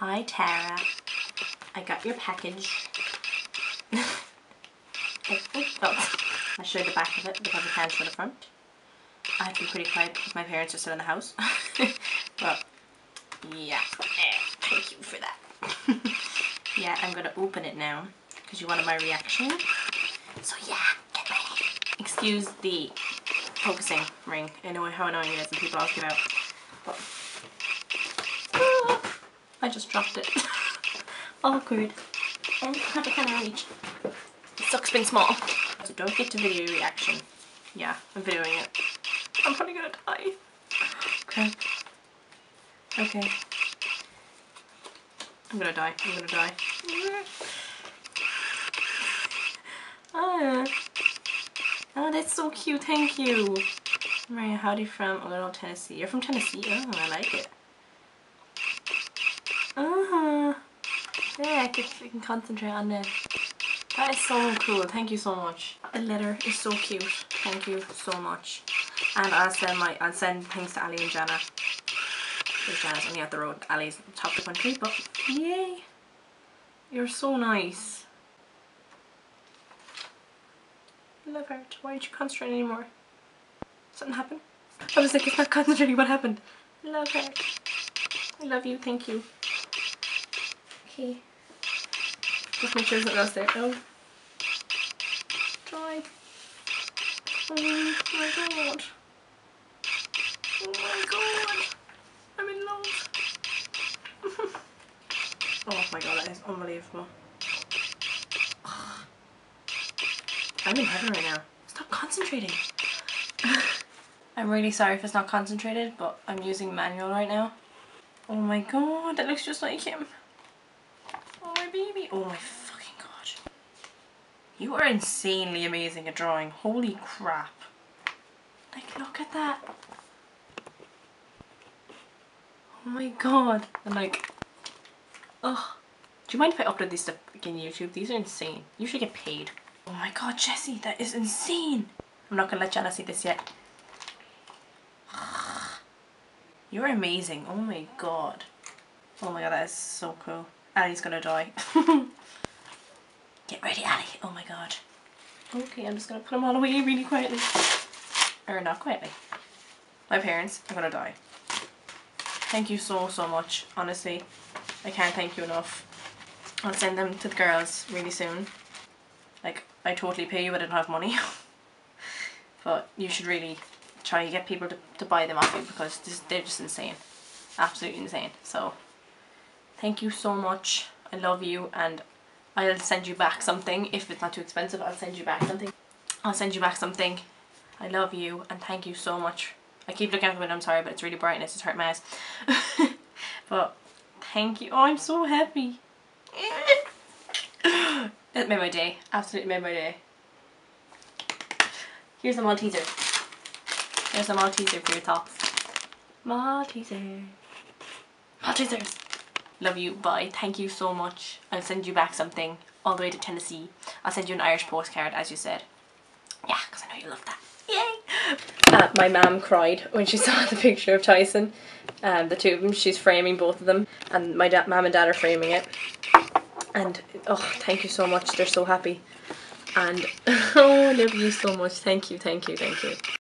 Hi Tara. I got your package. oh, oh, oh. I'll show you the back of it because I can't show the front. I have to be pretty quiet because my parents are still in the house. but yeah, thank you for that. yeah, I'm gonna open it now because you wanted my reaction. So yeah, get ready. Excuse the focusing ring. I know how annoying it is and people always give out. But ah, I just dropped it. Awkward. And have to kind of reach. It sucks being small. So don't get to video reaction. Yeah, I'm videoing it. I'm probably gonna die. Okay. Okay. I'm gonna die. I'm gonna die. Ah. Oh, that's so cute. Thank you. Maria, howdy from Little Tennessee. You're from Tennessee? Oh, I like it. I can, I can concentrate on this. That is so cool. Thank you so much. The letter is so cute. Thank you so much. And I'll send my I'll send things to Ali and Jana. Because Jana's only at the road. Ali's top of the country, but yay! You're so nice. Love heart. Why aren't you concentrating anymore? Something happened? I was like, it's not concentrating. What happened? Love heart. I love you. Thank you. Okay. Just make sure there's nothing else there. Oh. Try. Oh my god. Oh my god. I'm in love. oh my god, that is unbelievable. I'm in heaven right now. Stop concentrating. I'm really sorry if it's not concentrated, but I'm using manual right now. Oh my god, that looks just like him. Baby. Oh my fucking god. You are insanely amazing at drawing. Holy crap. Like, look at that. Oh my god. And like, oh. Do you mind if I upload these stuff again YouTube? These are insane. You should get paid. Oh my god, Jessie, that is insane. I'm not gonna let Jana see this yet. You're amazing. Oh my god. Oh my god, that is so cool. Ali's gonna die. Get ready, Ali. Oh my god. Okay, I'm just gonna put them all away really quietly. Or not quietly. My parents are gonna die. Thank you so, so much. Honestly, I can't thank you enough. I'll send them to the girls really soon. Like, I totally pay you, but I don't have money. but you should really try to get people to, to buy them off you because this, they're just insane. Absolutely insane. So, thank you so much. I love you and I'll send you back something. If it's not too expensive, I'll send you back something. I'll send you back something. I love you and thank you so much. I keep looking at the window, I'm sorry, but it's really bright and it's just hurt my eyes. but thank you. Oh, I'm so happy. It made my day. Absolutely made my day. Here's a Malteser. Here's a Malteser for your thoughts. Malteser. Maltesers. Love you. Bye. Thank you so much. I'll send you back something all the way to Tennessee. I'll send you an Irish postcard as you said. Yeah, because I know you love that. Yay! Uh, my mum cried when she saw the picture of Tyson. Um, the two of them. She's framing both of them. And my dad, mum and dad are framing it and oh thank you so much they're so happy and oh I love you so much thank you thank you thank you